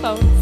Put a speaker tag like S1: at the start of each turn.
S1: phones.